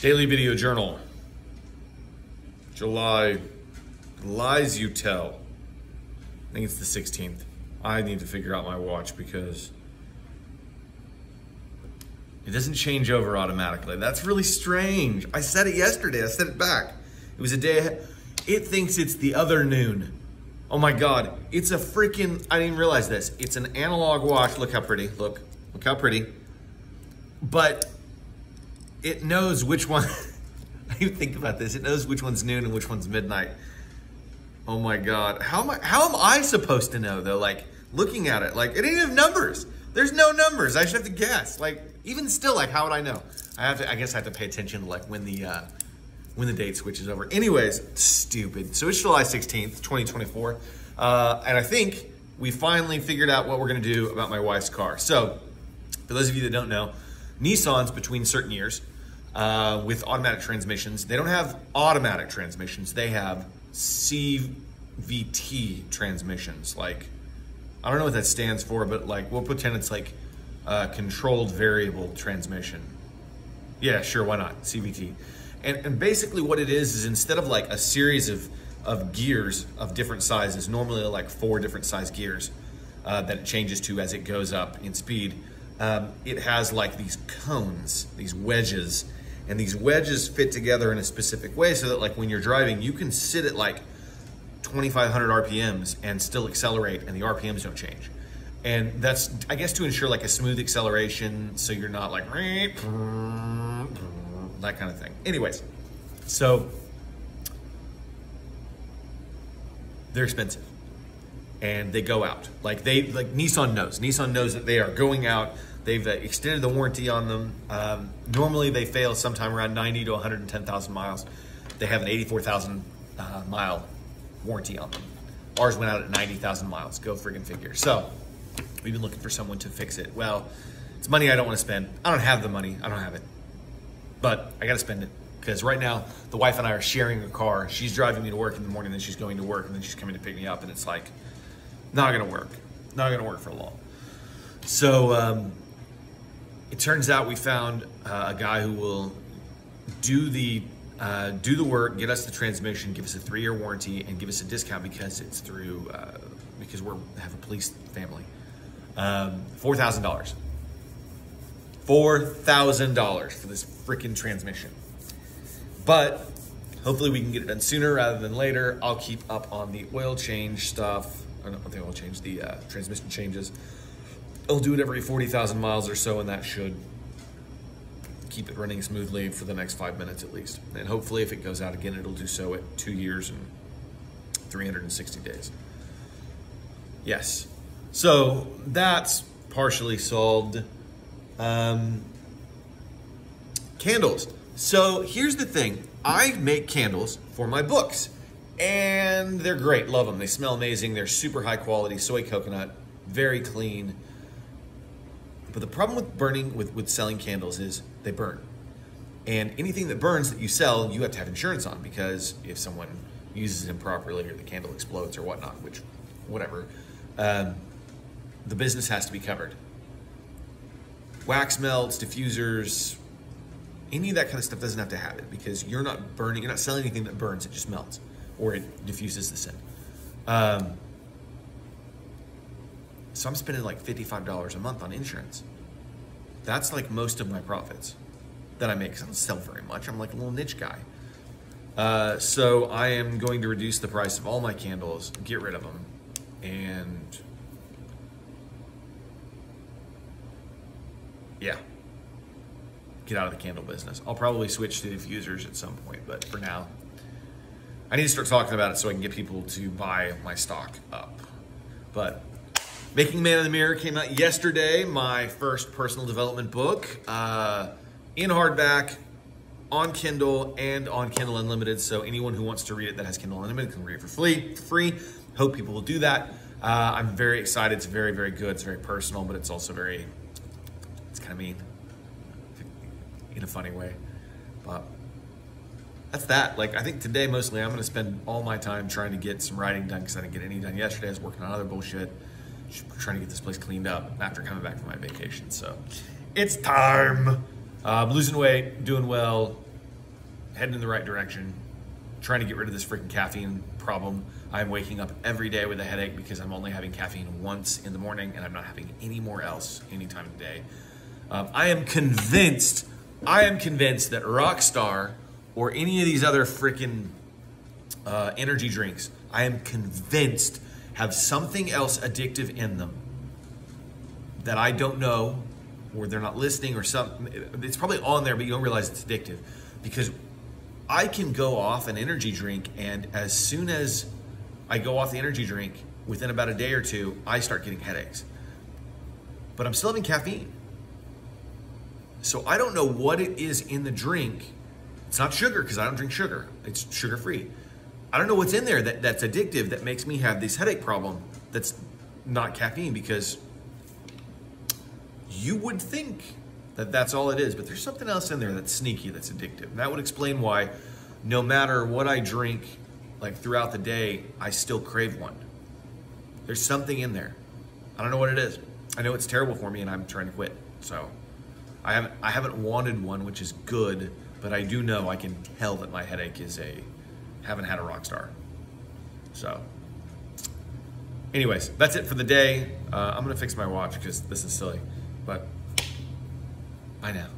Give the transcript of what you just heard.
Daily Video Journal. July. Lies you tell. I think it's the 16th. I need to figure out my watch because it doesn't change over automatically. That's really strange. I said it yesterday. I said it back. It was a day ahead. It thinks it's the other noon. Oh my God. It's a freaking, I didn't realize this. It's an analog watch. Look how pretty. Look. Look how pretty. But it knows which one. I think about this. It knows which one's noon and which one's midnight. Oh my God. How am I, how am I supposed to know though? Like looking at it, like it ain't have numbers. There's no numbers. I should have to guess. Like even still, like how would I know? I have to. I guess I have to pay attention to like when the uh, when the date switches over. Anyways, stupid. So it's July 16th, 2024, uh, and I think we finally figured out what we're gonna do about my wife's car. So for those of you that don't know, Nissans between certain years uh, with automatic transmissions, they don't have automatic transmissions. They have CVT transmissions, like I don't know what that stands for, but like we'll pretend it's like controlled variable transmission. Yeah, sure, why not? CVT. And, and basically what it is is instead of like a series of, of gears of different sizes, normally like four different size gears uh, that it changes to as it goes up in speed, um, it has like these cones, these wedges, and these wedges fit together in a specific way so that like when you're driving, you can sit at like 2,500 RPMs and still accelerate and the RPMs don't change. And that's, I guess, to ensure like a smooth acceleration so you're not like that kind of thing. Anyways, so they're expensive and they go out. Like they, like Nissan knows. Nissan knows that they are going out. They've uh, extended the warranty on them. Um, normally they fail sometime around 90 to 110,000 miles. They have an 84,000 uh, mile warranty on them. Ours went out at 90,000 miles. Go friggin' figure. So we've been looking for someone to fix it. Well, it's money I don't want to spend. I don't have the money. I don't have it. But I got to spend it because right now the wife and I are sharing a car. She's driving me to work in the morning, then she's going to work, and then she's coming to pick me up, and it's like not to work. Not to work for long. So um, it turns out we found uh, a guy who will do the uh, do the work, get us the transmission, give us a three-year warranty, and give us a discount because it's through uh, because we have a police family. Um, Four thousand dollars. Four thousand dollars for this freaking transmission. But hopefully we can get it done sooner rather than later. I'll keep up on the oil change stuff. Or not the oil change, the uh, transmission changes. I'll do it every forty thousand miles or so, and that should keep it running smoothly for the next five minutes at least. And hopefully if it goes out again, it'll do so at two years and 360 days. Yes. So that's partially solved. Um, candles. So here's the thing. I make candles for my books and they're great. Love them. They smell amazing. They're super high quality, soy coconut, very clean. But the problem with burning, with, with selling candles is they burn. And anything that burns that you sell, you have to have insurance on because if someone uses it improperly or the candle explodes or whatnot, which, whatever, um, the business has to be covered. Wax melts, diffusers, any of that kind of stuff doesn't have to have it because you're not burning, you're not selling anything that burns, it just melts or it diffuses the scent. Um, so I'm spending like $55 a month on insurance. That's like most of my profits that I make because I don't sell very much. I'm like a little niche guy. Uh, so I am going to reduce the price of all my candles, get rid of them, and yeah, get out of the candle business. I'll probably switch to diffusers at some point, but for now, I need to start talking about it so I can get people to buy my stock up. But Making Man in the Mirror came out yesterday, my first personal development book, uh, in hardback, on Kindle, and on Kindle Unlimited. So anyone who wants to read it that has Kindle Unlimited can read it for free. free. Hope people will do that. Uh, I'm very excited. It's very, very good. It's very personal, but it's also very, it's kind of mean in a funny way. But that's that. Like, I think today mostly I'm going to spend all my time trying to get some writing done because I didn't get any done yesterday. I was working on other bullshit trying to get this place cleaned up after coming back from my vacation. So it's time. Uh, I'm losing weight, doing well, heading in the right direction, trying to get rid of this freaking caffeine problem. I'm waking up every day with a headache because I'm only having caffeine once in the morning and I'm not having any more else any time of day. Um, I am convinced, I am convinced that Rockstar or any of these other freaking uh, energy drinks, I am convinced have something else addictive in them that I don't know or they're not listening or something. It's probably on there, but you don't realize it's addictive because I can go off an energy drink, and as soon as I go off the energy drink, within about a day or two, I start getting headaches. But I'm still having caffeine. So I don't know what it is in the drink. It's not sugar because I don't drink sugar. It's sugar free. I don't know what's in there that, that's addictive that makes me have this headache problem that's not caffeine because you would think that that's all it is, but there's something else in there that's sneaky that's addictive. And that would explain why no matter what I drink like throughout the day, I still crave one. There's something in there. I don't know what it is. I know it's terrible for me and I'm trying to quit. So I haven't I haven't wanted one, which is good, but I do know I can tell that my headache is a haven't had a Rockstar. So anyways, that's it for the day. Uh, I'm gonna fix my watch because this is silly. But bye now.